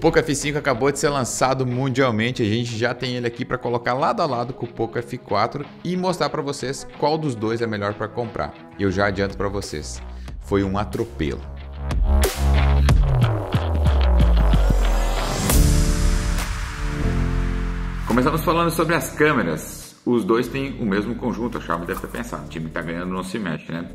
Poco F5 acabou de ser lançado mundialmente, a gente já tem ele aqui para colocar lado a lado com o Poco F4 e mostrar para vocês qual dos dois é melhor para comprar. Eu já adianto para vocês, foi um atropelo. Começamos falando sobre as câmeras. Os dois têm o mesmo conjunto, a Xiaomi deve ter pensado, o time que está ganhando não se mexe, né?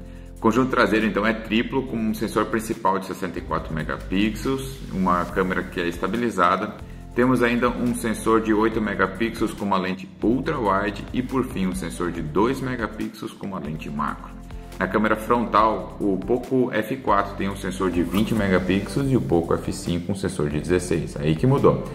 Conjunto traseiro então é triplo com um sensor principal de 64 megapixels, uma câmera que é estabilizada. Temos ainda um sensor de 8 megapixels com uma lente ultra wide e por fim um sensor de 2 megapixels com uma lente macro. Na câmera frontal, o Poco F4 tem um sensor de 20 megapixels e o Poco F5 um sensor de 16. Aí que mudou.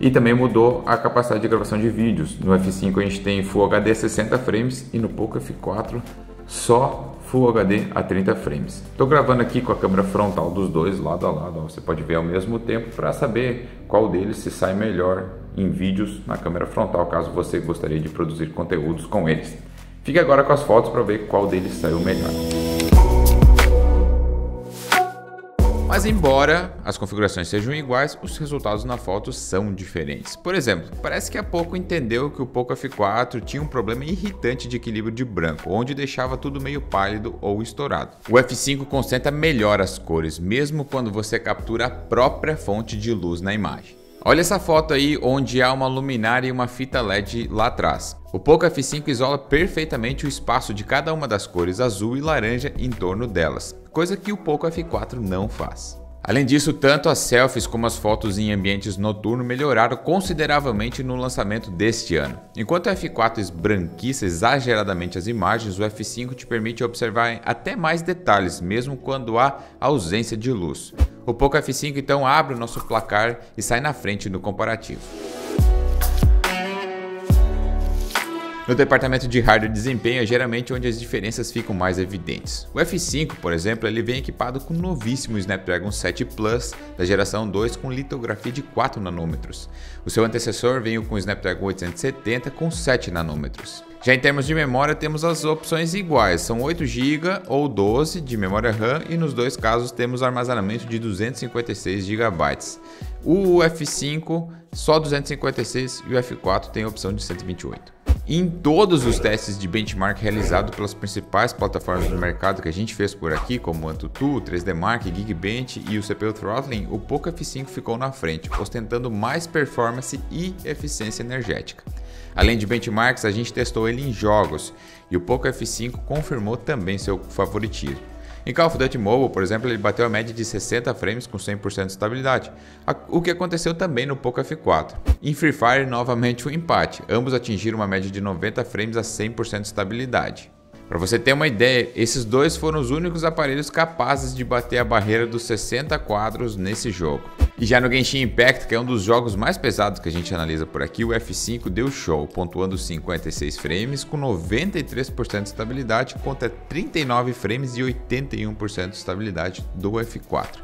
E também mudou a capacidade de gravação de vídeos. No F5 a gente tem Full HD 60 frames e no Poco F4 só Full HD a 30 frames. Estou gravando aqui com a câmera frontal dos dois lado a lado, você pode ver ao mesmo tempo para saber qual deles se sai melhor em vídeos na câmera frontal, caso você gostaria de produzir conteúdos com eles. Fique agora com as fotos para ver qual deles saiu melhor. Mas embora as configurações sejam iguais, os resultados na foto são diferentes. Por exemplo, parece que há pouco entendeu que o Poco F4 tinha um problema irritante de equilíbrio de branco, onde deixava tudo meio pálido ou estourado. O F5 concentra melhor as cores, mesmo quando você captura a própria fonte de luz na imagem. Olha essa foto aí onde há uma luminária e uma fita LED lá atrás. O Poco F5 isola perfeitamente o espaço de cada uma das cores azul e laranja em torno delas, coisa que o Poco F4 não faz. Além disso, tanto as selfies como as fotos em ambientes noturnos melhoraram consideravelmente no lançamento deste ano. Enquanto o F4 esbranquiça exageradamente as imagens, o F5 te permite observar até mais detalhes, mesmo quando há ausência de luz. O Poco F5 então abre o nosso placar e sai na frente no comparativo. No departamento de hardware e desempenho é geralmente onde as diferenças ficam mais evidentes. O F5, por exemplo, ele vem equipado com o novíssimo Snapdragon 7 Plus da geração 2 com litografia de 4 nanômetros. O seu antecessor veio com o Snapdragon 870 com 7 nanômetros. Já em termos de memória, temos as opções iguais, são 8 GB ou 12 de memória RAM e nos dois casos temos armazenamento de 256 GB. O F5 só 256 e o F4 tem a opção de 128. Em todos os testes de benchmark realizados pelas principais plataformas do mercado que a gente fez por aqui, como o Antutu, 3D Mark, Geekbench e o CPU Throttling, o Poco F5 ficou na frente, ostentando mais performance e eficiência energética. Além de benchmarks, a gente testou ele em jogos e o Poco F5 confirmou também seu favoritismo. Em Call of Duty Mobile, por exemplo, ele bateu a média de 60 frames com 100% de estabilidade, o que aconteceu também no Poco F4. Em Free Fire, novamente um empate, ambos atingiram uma média de 90 frames a 100% de estabilidade. Para você ter uma ideia, esses dois foram os únicos aparelhos capazes de bater a barreira dos 60 quadros nesse jogo. E já no Genshin Impact, que é um dos jogos mais pesados que a gente analisa por aqui, o F5 deu show, pontuando 56 frames com 93% de estabilidade contra 39 frames e 81% de estabilidade do F4.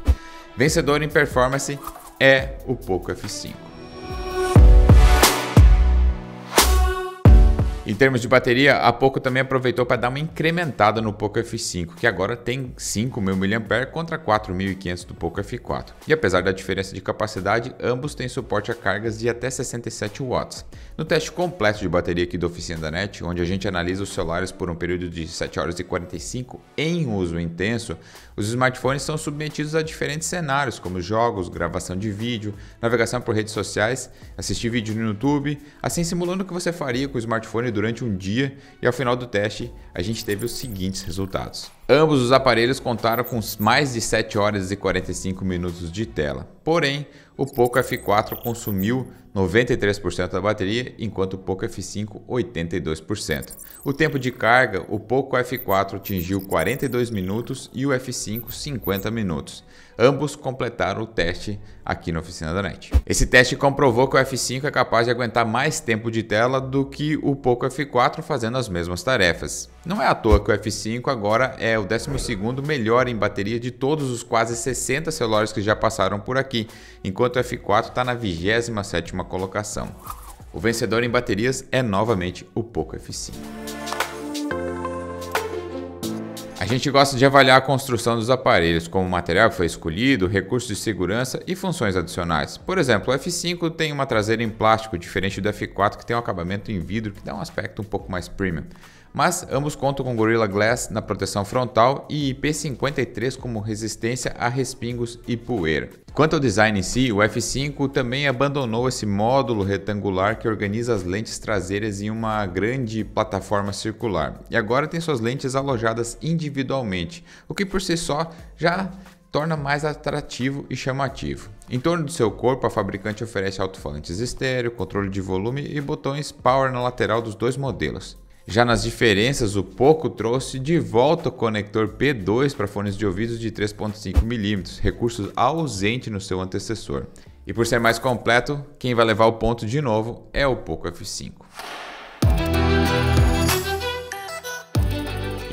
Vencedor em performance é o Poco F5. Em termos de bateria, a Poco também aproveitou para dar uma incrementada no Poco F5, que agora tem 5.000 mAh contra 4.500 do Poco F4. E apesar da diferença de capacidade, ambos têm suporte a cargas de até 67 watts. No teste completo de bateria aqui da Oficina da NET, onde a gente analisa os celulares por um período de 7 horas e 45 em uso intenso, os smartphones são submetidos a diferentes cenários, como jogos, gravação de vídeo, navegação por redes sociais, assistir vídeo no YouTube, assim simulando o que você faria com o smartphone durante um dia e ao final do teste a gente teve os seguintes resultados. Ambos os aparelhos contaram com mais de 7 horas e 45 minutos de tela. Porém, o Poco F4 consumiu 93% da bateria, enquanto o Poco F5 82%. O tempo de carga, o Poco F4 atingiu 42 minutos e o F5 50 minutos. Ambos completaram o teste aqui na oficina da NET. Esse teste comprovou que o F5 é capaz de aguentar mais tempo de tela do que o Poco F4 fazendo as mesmas tarefas. Não é à toa que o F5 agora é o 12º melhor em bateria de todos os quase 60 celulares que já passaram por aqui, enquanto o F4 está na 27ª colocação. O vencedor em baterias é novamente o Poco F5. A gente gosta de avaliar a construção dos aparelhos, como o material que foi escolhido, recursos de segurança e funções adicionais. Por exemplo, o F5 tem uma traseira em plástico, diferente do F4 que tem um acabamento em vidro que dá um aspecto um pouco mais premium. Mas ambos contam com Gorilla Glass na proteção frontal e IP53 como resistência a respingos e poeira. Quanto ao design em si, o F5 também abandonou esse módulo retangular que organiza as lentes traseiras em uma grande plataforma circular e agora tem suas lentes alojadas individualmente, o que por si só já torna mais atrativo e chamativo. Em torno do seu corpo, a fabricante oferece alto-falantes estéreo, controle de volume e botões power na lateral dos dois modelos. Já nas diferenças, o Poco trouxe de volta o conector P2 para fones de ouvidos de 3.5 mm, recurso ausente no seu antecessor. E por ser mais completo, quem vai levar o ponto de novo é o Poco F5.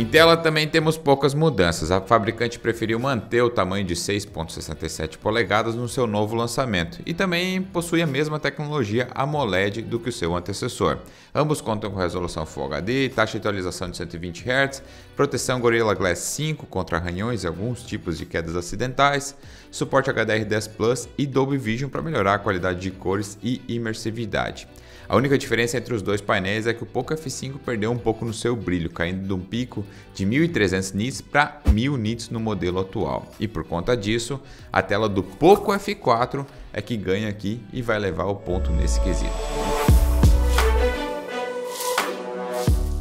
Em tela também temos poucas mudanças. A fabricante preferiu manter o tamanho de 6.67 polegadas no seu novo lançamento e também possui a mesma tecnologia AMOLED do que o seu antecessor. Ambos contam com resolução Full HD, taxa de atualização de 120 Hz, proteção Gorilla Glass 5 contra arranhões e alguns tipos de quedas acidentais, suporte HDR10 Plus e Dolby Vision para melhorar a qualidade de cores e imersividade. A única diferença entre os dois painéis é que o Poco F5 perdeu um pouco no seu brilho, caindo de um pico de 1300 nits para 1000 nits no modelo atual. E por conta disso, a tela do Poco F4 é que ganha aqui e vai levar o ponto nesse quesito.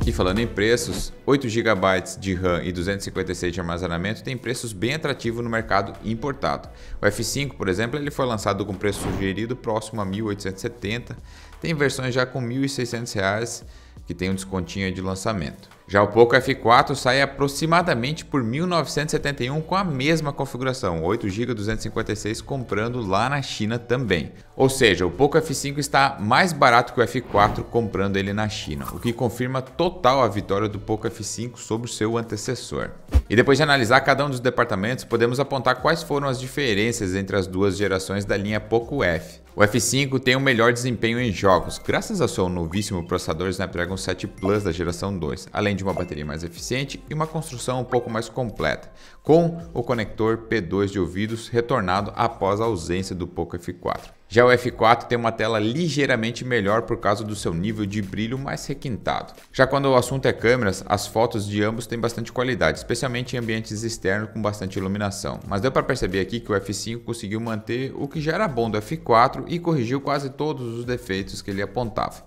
E falando em preços, 8 GB de RAM e 256 de armazenamento tem preços bem atrativos no mercado importado. O F5, por exemplo, ele foi lançado com preço sugerido próximo a 1.870, tem versões já com R$ 1.600 que tem um descontinho de lançamento. Já o Poco F4 sai aproximadamente por 1971 com a mesma configuração, 8 GB 256 comprando lá na China também. Ou seja, o Poco F5 está mais barato que o F4 comprando ele na China, o que confirma total a vitória do Poco F5 sobre o seu antecessor. E depois de analisar cada um dos departamentos, podemos apontar quais foram as diferenças entre as duas gerações da linha Poco F. O F5 tem o um melhor desempenho em jogos, graças ao seu novíssimo processador Snapdragon 7 Plus da geração 2, além de uma bateria mais eficiente e uma construção um pouco mais completa, com o conector P2 de ouvidos retornado após a ausência do Poco F4. Já o F4 tem uma tela ligeiramente melhor por causa do seu nível de brilho mais requintado. Já quando o assunto é câmeras, as fotos de ambos têm bastante qualidade, especialmente em ambientes externos com bastante iluminação. Mas deu para perceber aqui que o F5 conseguiu manter o que já era bom do F4 e corrigiu quase todos os defeitos que ele apontava.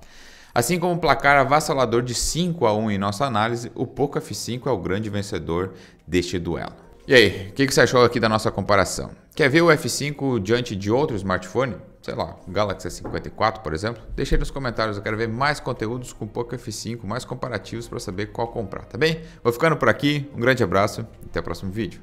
Assim como o placar avassalador de 5 a 1 em nossa análise, o Poco F5 é o grande vencedor deste duelo. E aí, o que você achou aqui da nossa comparação? Quer ver o F5 diante de outro smartphone? Sei lá, Galaxy S54, por exemplo, deixe aí nos comentários. Eu quero ver mais conteúdos com Poco F5, mais comparativos para saber qual comprar, tá bem? Vou ficando por aqui, um grande abraço e até o próximo vídeo.